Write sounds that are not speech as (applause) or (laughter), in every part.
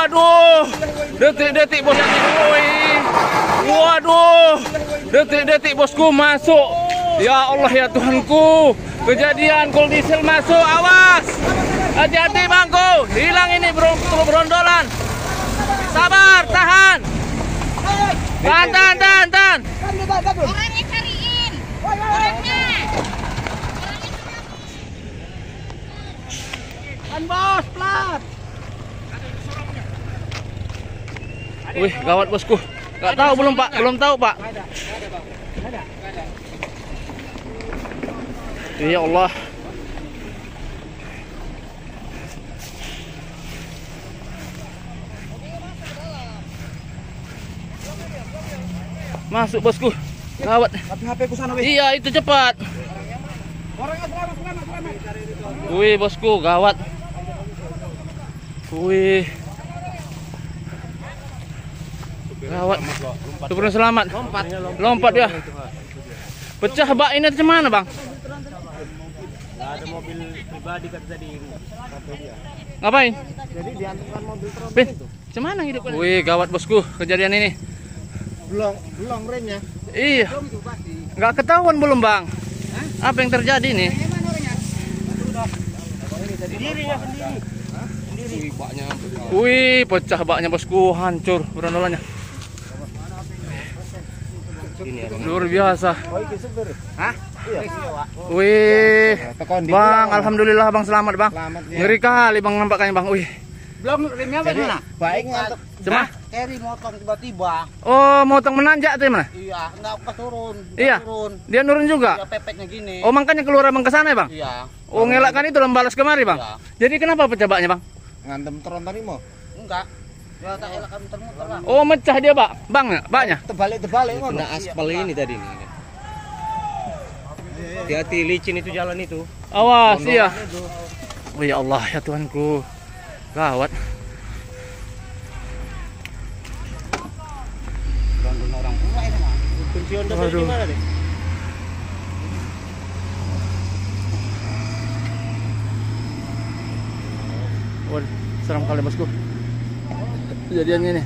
Waduh, detik-detik bos. Woi. Waduh, detik-detik bosku masuk. Ya Allah ya Tuhanku. Kejadian kol diesel masuk. Awas. Hati-hati bangku. Hilang ini berondolan. Sabar, tahan. Tahan, tahan, tahan, tahan. Cariin. Orangnya. Bos, plat. Wih, gawat bosku. Gak tahu belum Pak, belum tahu Pak. Ya Allah. Masuk bosku. Gawat. Tapi HP ku sana weh. Iya, itu cepat. Orangnya selamat, selamat, selamat. Wih, bosku, gawat. Wih. Gawat. Syukur selamat. Lompat. Lompat ya. Pecah bak ini macam mana, Bang? ada mobil pribadi kan tadi. Ngapain? Jadi diantarkan mobil truk macam mana hidup Wih, gawat bosku kejadian ini. Belum, belum remnya. Iya. Nggak ketahuan belum, Bang? Apa yang terjadi nih? Sendiri ya sendiri. Wih, pecah baknya bosku, hancur berondolannya. Luar biasa. Hah? Iya. Wih, di Bang, alhamdulillah Bang selamat Bang. Selamat ya. Ngeri kali Bang nampaknya Bang. Wih, Belum remnya mana? Baik ngantuk. Cuma? Carry motong tiba-tiba. oh motong menanjak tuh mana? Iya, enggak pas turun. Iya. Turun. Dia nurun Iya, juga. pepetnya gini. Oh makanya keluar Bang ke sana ya Bang? Iya. Oh ngelakkan itu lembalas kemari Bang. Iya. Jadi kenapa pecah baknya Bang? Ngantem tron tadi mau. Enggak. Ya tak elak kami muter lah. Oh mecah dia Bang, Bang baknya. Terbalik-terbalik ngono. Kena aspal ini tadi nih. Hati-hati licin itu jalan itu. Awas iya. Oh ya Allah ya Tuhanku. Gawat. Kunci Honda deh? Waduh, seram kali bosku. Kejadiannya nih.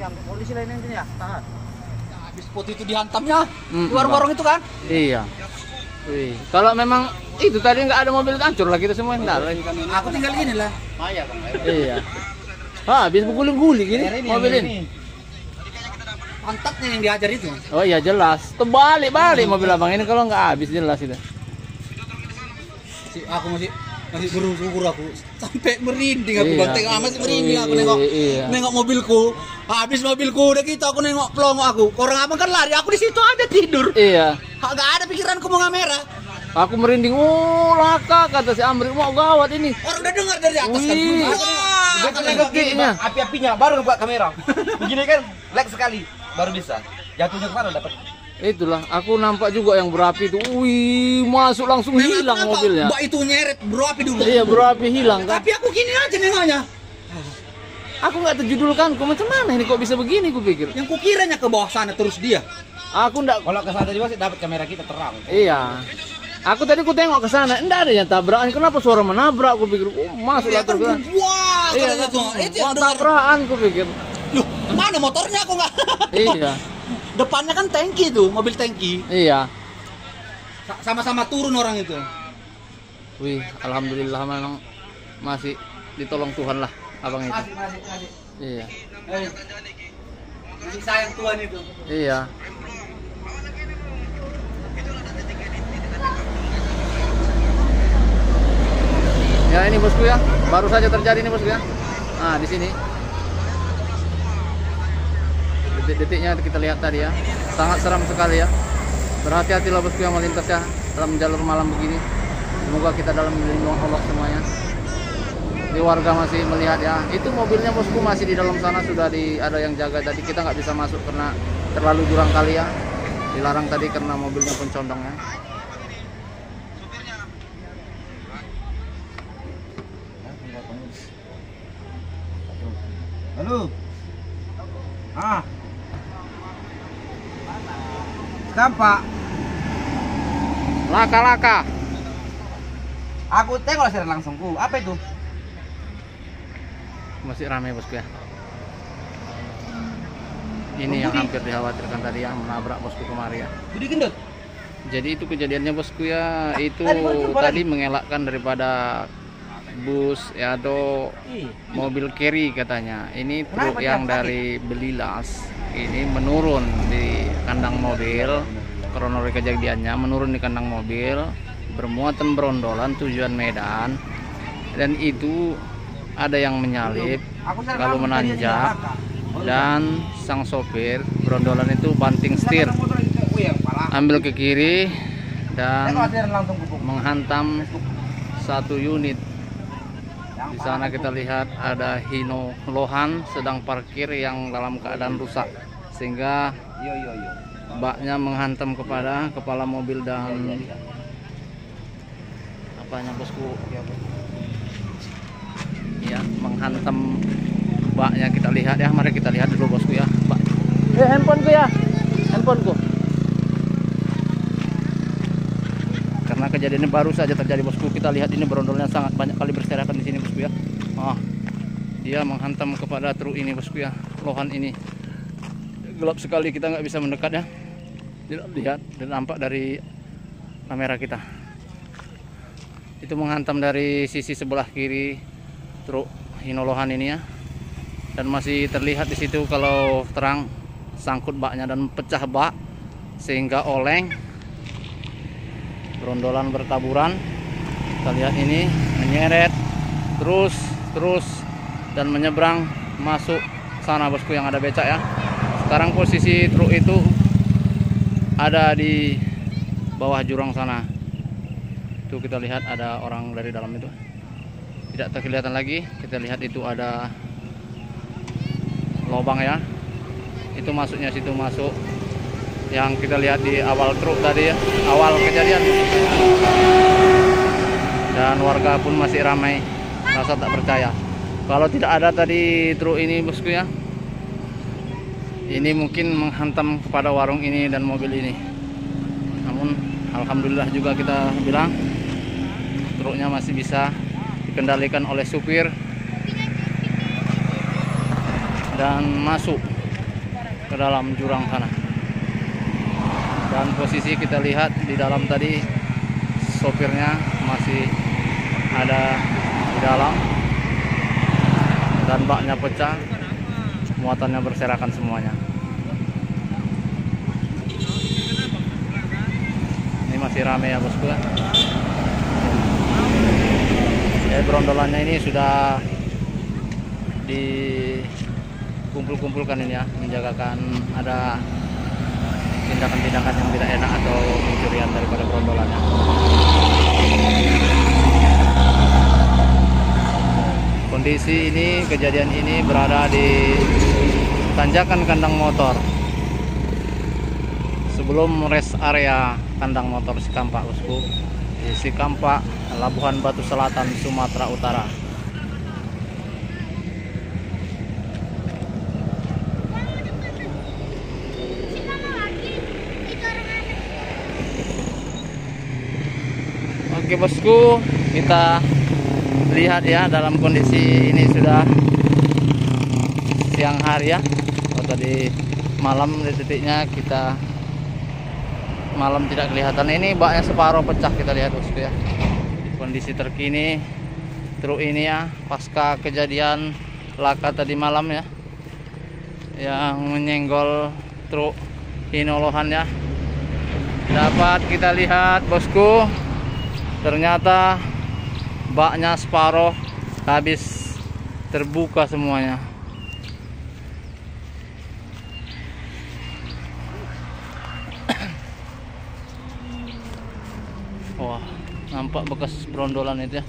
Yang polisi lain ini ya. Tahan. Habis pot itu dihantamnya. Mm, Di warung-warung itu kan? Iya. Wih, kalau memang itu tadi nggak ada mobil hancur lah kita semua enggak lah. Aku tinggal gini lah. Maya Bang. Iya. Ah, habis berguling-guling gini mobil ini. Pantatnya yang diajar itu. Oh iya jelas. Terbalik-balik mobil abang ini kalau nggak habis jelas itu. Si aku masih masih bersyukur aku sampai merinding aku Iya. bang tengok masih merinding aku Iya, nengok iya. nengok mobilku habis mobilku udah gitu aku nengok pelongo aku orang abang kan lari aku di situ ada tidur Iya. Gak ada pikiranku mau ngamera Aku merinding, oh laka kata si Amri, mau gawat ini. orang udah dengar dari atas kan Wih. wah kakinya. Api-apinya baru buat kamera. (laughs) Begini kan, lag sekali baru bisa. Jatuhnya ke mana dapat? Itulah, aku nampak juga yang berapi itu. Wih, masuk langsung hilang Kenapa mobilnya. mbak itu nyeret berapi dulu Iya, berapi hilang kan. tapi aku gini aja nengoknya Aku nggak terjudulkan, kok macam mana ini kok bisa begini ku pikir. yang kukiranya ke bawah sana terus dia Aku ndak Kalau ke sana tadi masih dapat kamera kita terang. Iya. Aku tadi ku tengok ke sana, enggak ada yang tabrakan. Kenapa suara menabrak? Ku pikir, oh, masuk lah kan terus. wah Iya, tuh itu yang dengar tabrakan ku pikir. Loh, mana motornya aku nggak Iya, (laughs) depannya kan tangki tuh mobil tangki iya. Sa- sama-sama turun orang itu Wih, alhamdulillah memang masih ditolong Tuhan lah abang itu. masih masih masih Iya. Eh, sayang Tuhan itu Iya. Ya ini bosku ya, baru saja terjadi nih bosku ya. Nah di sini detik-detiknya kita lihat tadi ya, sangat seram sekali ya. Berhati-hatilah bosku yang melintas ya dalam jalur malam begini. Semoga kita dalam lindungan Allah semuanya. Di warga masih melihat ya, itu mobilnya bosku masih di dalam sana sudah di ada yang jaga tadi kita nggak bisa masuk karena terlalu jurang kali ya. Dilarang tadi karena mobilnya pun condong ya. Halo. Ah. Kenapa? Laka-laka. Aku tengok secara langsung. Uh, apa itu? masih ramai bosku ya ini yang hampir dikhawatirkan tadi yang menabrak bosku kemari ya Budi gendut. jadi itu kejadiannya bosku ya itu Tadi, mengelakkan daripada bus ya atau mobil carry katanya ini truk Kenapa yang dari Belilas ini menurun di kandang mobil kronologi kejadiannya menurun di kandang mobil bermuatan berondolan tujuan Medan dan itu ada yang menyalip lalu menanjak dan sang sopir berondolan itu banting setir ambil ke kiri dan menghantam satu unit. Di sana kita lihat ada Hino Lohan sedang parkir yang dalam keadaan rusak sehingga baknya menghantam kepada kepala mobil dan apanya bosku? Ya menghantam baknya kita lihat ya mari kita lihat dulu bosku ya bak eh handphoneku ya handphoneku. Karena kejadian ini baru saja terjadi bosku. Kita lihat ini berondolnya sangat banyak kali berserakan di sini bosku ya. Ah dia menghantam kepada truk ini bosku ya lohan ini gelap sekali kita nggak bisa mendekat ya. Tidak lihat dan nampak dari kamera kita. Itu menghantam dari sisi sebelah kiri truk hinolohan ini ya. Dan masih terlihat di situ kalau terang sangkut baknya dan pecah bak sehingga oleng. Berondolan bertaburan. Kita lihat ini menyeret terus terus dan menyeberang masuk sana bosku yang ada becak ya sekarang posisi truk itu ada di bawah jurang sana. Itu kita lihat ada orang dari dalam itu. Tidak terkelihatan lagi. Kita lihat itu ada lubang ya. Itu masuknya situ masuk. Yang kita lihat di awal truk tadi ya. Awal kejadian. Dan warga pun masih ramai. Rasa tak percaya. Kalau tidak ada tadi truk ini bosku ya ini mungkin menghantam kepada warung ini dan mobil ini. Namun alhamdulillah juga kita bilang truknya masih bisa dikendalikan oleh supir dan masuk ke dalam jurang sana. Dan posisi kita lihat di dalam tadi sopirnya masih ada di dalam dan baknya pecah muatannya berserakan semuanya. Ini masih rame ya bosku ya. Ya berondolannya ini sudah dikumpul-kumpulkan ini ya menjagakan ada tindakan-tindakan yang tidak enak atau pencurian daripada berondolannya. Kondisi ini kejadian ini berada di tanjakan kandang motor. Sebelum rest area kandang motor Sikampak bosku di Sikampak Labuhan Batu Selatan Sumatera Utara. Oke bosku. Kita lihat ya dalam kondisi ini sudah siang hari ya. Kalau tadi malam di titiknya kita malam tidak kelihatan. Ini baknya separuh pecah kita lihat bosku ya. Kondisi terkini truk ini ya pasca kejadian laka tadi malam ya yang menyenggol truk inolohan ya. Dapat kita lihat bosku. Ternyata baknya separuh habis terbuka semuanya wah nampak bekas berondolan itu ya.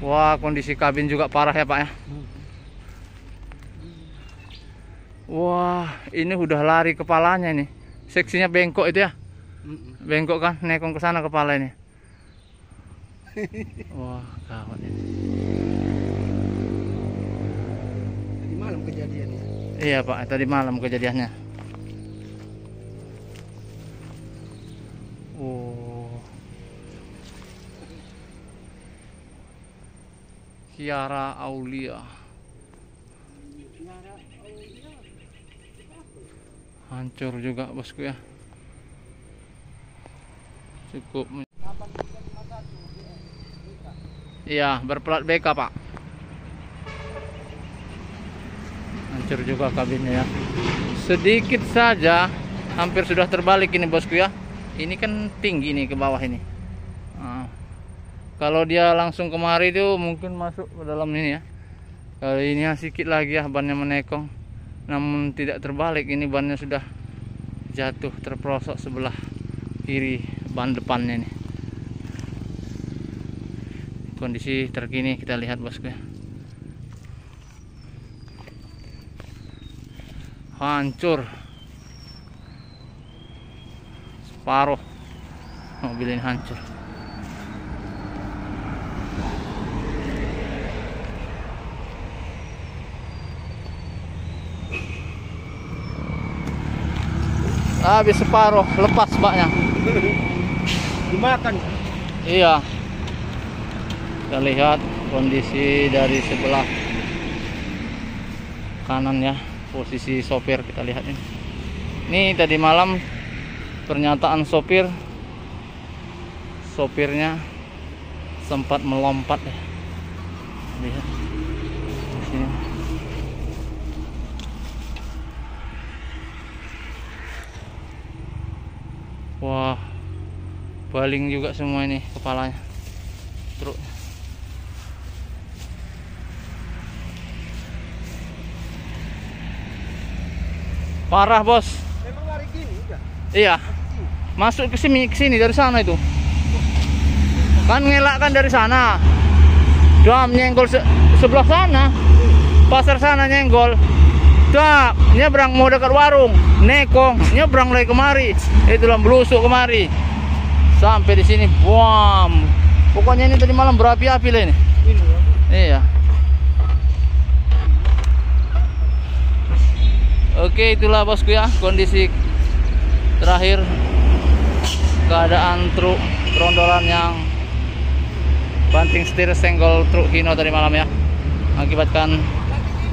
Wah kondisi kabin juga parah ya pak ya. Wah ini udah lari kepalanya ini. Seksinya bengkok itu ya. Bengkok kan nekong ke sana kepala ini. Wah gawat ini. Tadi malam kejadiannya. iya pak tadi malam kejadiannya Kiara Aulia. Hancur juga bosku ya. Cukup iya berplat BK pak. Hancur juga kabinnya ya. Sedikit saja hampir sudah terbalik ini bosku ya. Ini kan tinggi nih ke bawah ini. Nah, kalau dia langsung kemari itu mungkin masuk ke dalam ini ya. Kali ini ya sedikit lagi ya bannya menekong. Namun tidak terbalik ini bannya sudah jatuh terprosok sebelah kiri ban depannya nih kondisi terkini kita lihat bosku. Ya hancur. Separuh. Mobil ini hancur habis separuh lepas baknya Dimakan. iya. Kita lihat kondisi dari sebelah kanan ya posisi sopir kita lihat ini. Ini tadi malam pernyataan sopir. Sopirnya sempat melompat ya. Lihat wah baling juga semua ini kepalanya. Truk. Parah bos. Memang hari gini udah. iya. Masuk ke sini ke sini dari sana itu. Kan ngelak kan dari sana. Dam nyenggol se- sebelah sana. Pasar sana nyenggol dak nyebrang mau dekat warung. Nekong nyebrang lagi kemari. Itulah belusuk kemari. Sampai di sini bom pokoknya ini tadi malam berapi-api lah ini. Ya. iya. Oke itulah bosku ya kondisi terakhir keadaan truk rondolan yang banting setir senggol truk Hino tadi malam ya. Mengakibatkan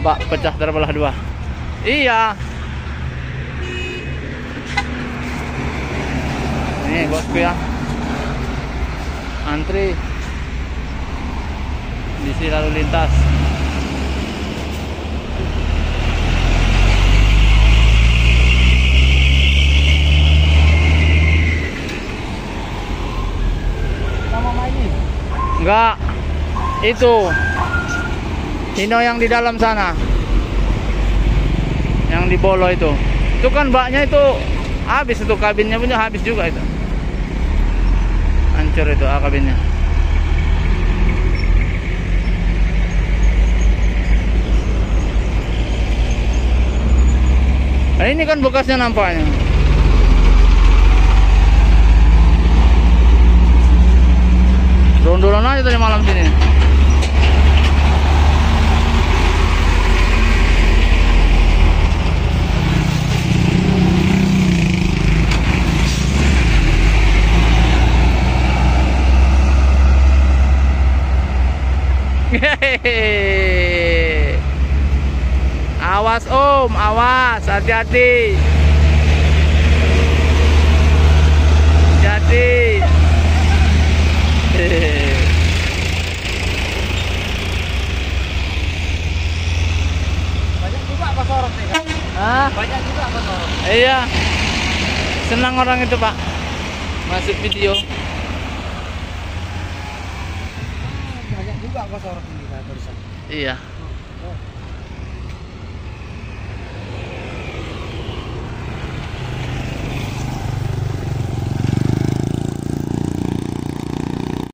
bak pecah terbelah dua iya ini bosku ya antri di sini lalu lintas Enggak. Itu. Hino yang di dalam sana. Yang di bolo itu. Itu kan baknya itu habis itu kabinnya punya habis juga itu. Hancur itu ah, kabinnya. Nah, ini kan bekasnya nampaknya. Rondolan aja tadi malam sini. Awas Om, awas, hati-hati. Hati-hati. Banyak juga apa sorot kan? Hah? Banyak juga apa sorot. Iya. Senang orang itu, Pak. Masuk video. Banyak juga apa sorot ini barusan. Iya.